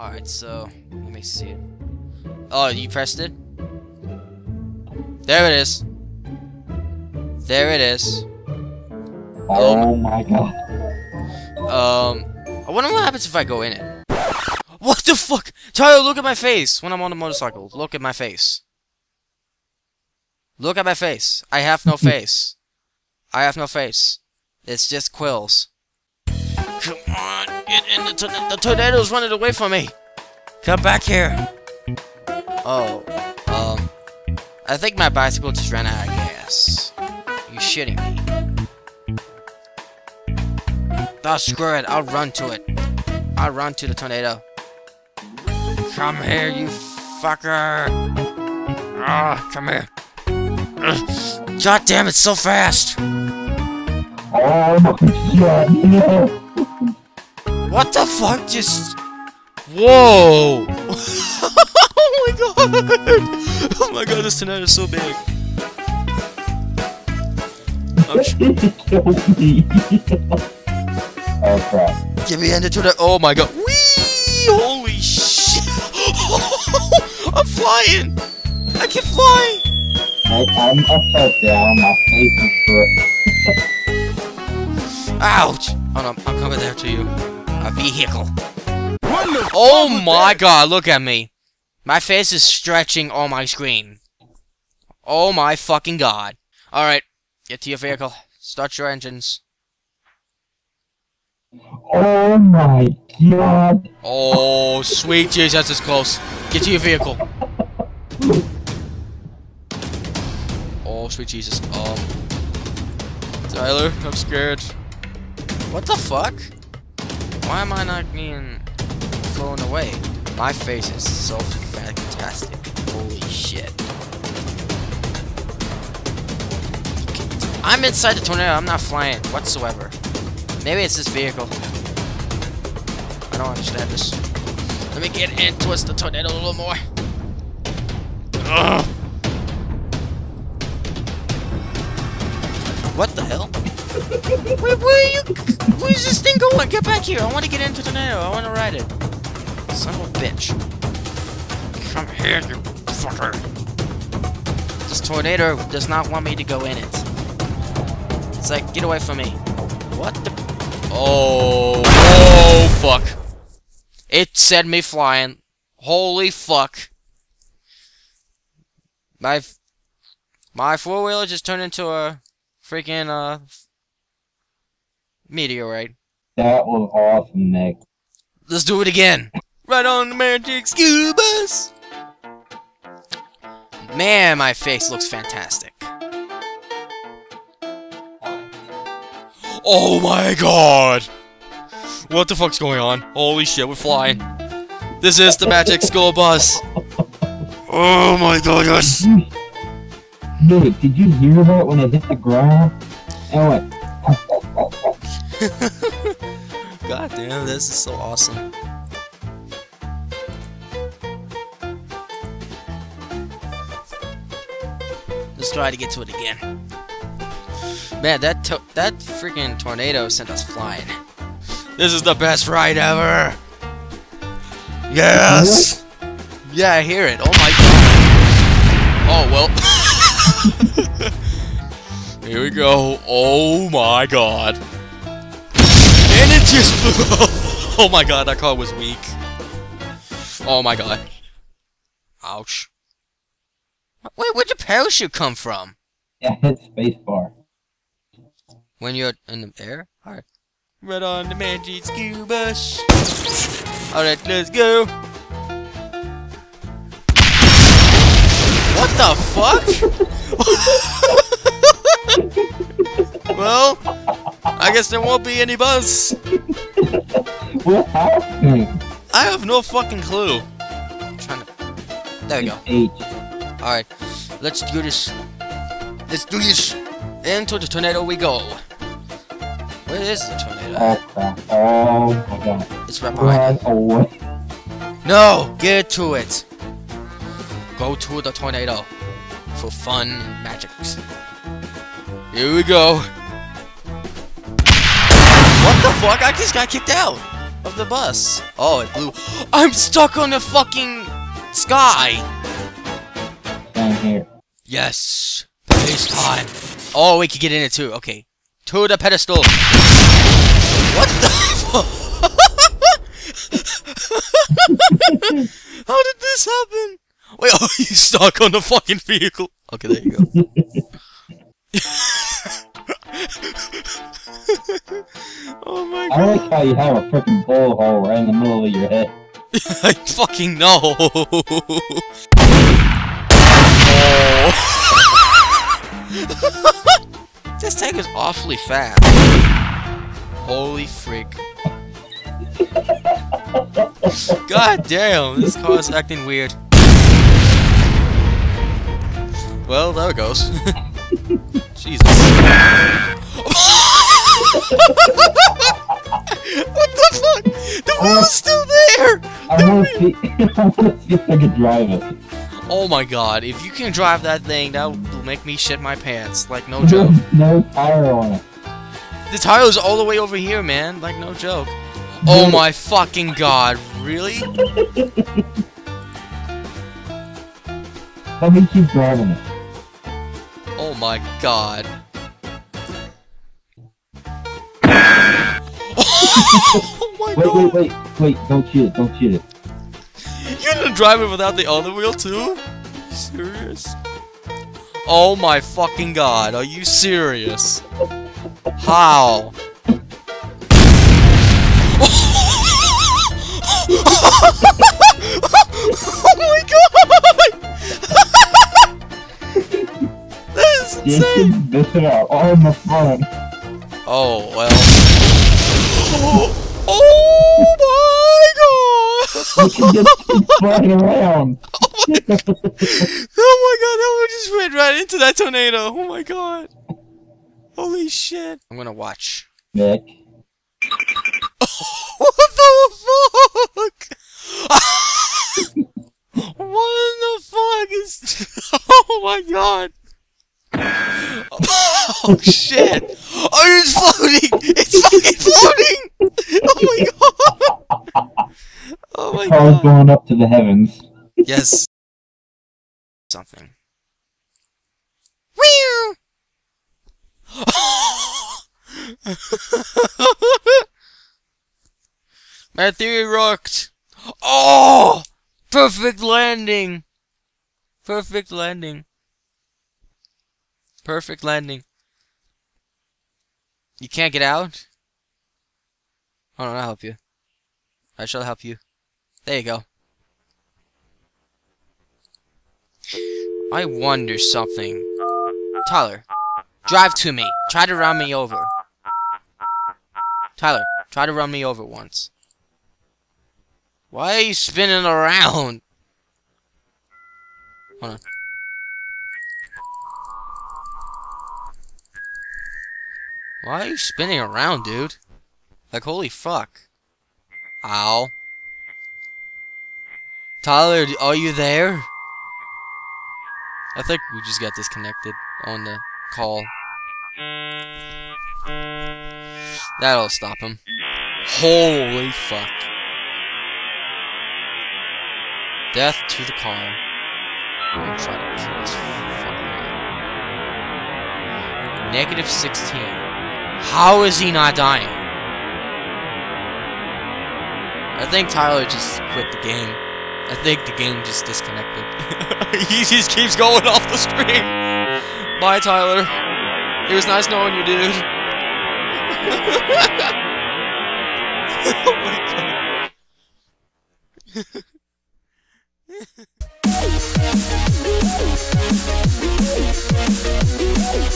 Alright, so let me see it. Oh, you pressed it? There it is. There it is. Oh my god. Um, I wonder what happens if I go in it. What the fuck? Tyler, look at my face when I'm on the motorcycle. Look at my face. Look at my face. I have no face. I have no face. It's just quills. Come on, get in the tornado. The tornado's running away from me. Come back here. Oh, um, I think my bicycle just ran out of gas. You shitting me? Oh, screw it. I'll run to it. I'll run to the tornado. Come here, you fucker. Ah, come here. Ugh. God damn it's so fast. Oh my god, no! What the fuck just... Whoa! oh my god! Oh my god, this tornado is so big. I'm sh- It killed me. oh crap. Give me into the... Oh my god. Whee! Holy shit! I'm flying! I can fly! I, I'm upside down, my face is brick. Ouch! Oh no, I'm coming there to you. A vehicle. Oh my god, look at me. My face is stretching on my screen. Oh my fucking god. Alright, get to your vehicle. Start your engines. Oh my god. Oh, sweet Jesus, it's close. Get to your vehicle. Oh, sweet Jesus. Um. Tyler, I'm scared. What the fuck? Why am I not being flown away? My face is so fantastic. Holy shit. I'm inside the tornado. I'm not flying whatsoever. Maybe it's this vehicle. I don't understand this. Let me get in towards the tornado a little more. Ugh. What the hell? Wait, where are you? Where's this thing going? Get back here! I want to get into the tornado. I want to ride it. Son of a bitch. Come here, you fucker. This tornado does not want me to go in it. It's like, get away from me. What the? Oh, oh, fuck. It sent me flying. Holy fuck. My, my four-wheeler just turned into a freaking, uh, meteorite. That was awesome, Nick. Let's do it again. Right on the magic school bus. Man, my face looks fantastic. Oh my god! What the fuck's going on? Holy shit, we're flying. This is the magic school bus. Oh my god, yes! Nick, did you hear that when it hit the ground? It went, God damn, this is so awesome. Let's try to get to it again. Man, that that freaking tornado sent us flying. This is the best ride ever. Yes. Yeah, I hear it. Oh my god. Oh well. Here we go. Oh my god. And it just blew Oh my god, that car was weak. Oh my god. Ouch. Wait, where'd your parachute come from? yeah, hit spacebar. When you're in the air? Alright. Right on the magic school bus. Alright, let's go. What the fuck? well, I guess there won't be any buzz. What happened? I have no fucking clue. I'm trying to. There we go. H. Alright, let's do this. Let's do this. Into the tornado we go. Where is the tornado? Oh. Oh my god. It's right behind Run away. No! Get to it! Go to the tornado for fun and magics. Here we go. What the fuck? I just got kicked out. of the bus. Oh, it blew. I'm stuck on the fucking sky. Down here. Yes. It's time. Oh, we could get in it too. Okay. To the pedestal. What the fuck? How did this happen? Wait, oh, you stuck on the fucking vehicle. Okay, there you go. oh my I like how you have a freaking blowhole right in the middle of your head. I fucking know. oh. this tank is awfully fast. Holy frick. God damn, this car is acting weird. Well, there it goes. Jesus. what the fuck? The wheel is still there! I wanna see see if I can drive it. Oh my god, if you can drive that thing, that will make me shit my pants. Like, no joke. no tire on it. The tire's all the way over here, man. Like, no joke. Oh my fucking god, really? Let me keep driving it. Oh my god. oh my Wait, god! wait, wait, wait, don't shoot it, don't shoot it. You're gonna drive it without the other wheel too? You serious? Oh my fucking god, are you serious? How? oh my god! Insane! Jason, this out, all the front. Oh, well. oh my god! You can just keep flying around. Oh, oh my god, that one just went right into that tornado. Oh my god. Holy shit. I'm gonna watch. Nick. what the fuck? what in the fuck is. oh my god. Oh shit! Oh, it's floating! It's fucking floating! Oh my god! Oh my Car's god! going up to the heavens. Yes. Something. Whew! My theory rocked. Oh! Perfect landing! Perfect landing. Perfect landing. You can't get out? Hold on, I'll help you. I shall help you. There you go. I wonder something. Tyler, drive to me. Try to run me over. Tyler, try to run me over once. Why are you spinning around? Hold on. Why are you spinning around, dude? Like, holy fuck. Ow. Tyler, are you there? I think we just got disconnected on the call. That'll stop him. Holy fuck. Death to the car. I'm gonna try to kill this fucking. Negative 16. How is he not dying? I think Tyler just quit the game. I think the game just disconnected. he just keeps going off the screen. Bye, Tyler. It was nice knowing you, dude. oh my god.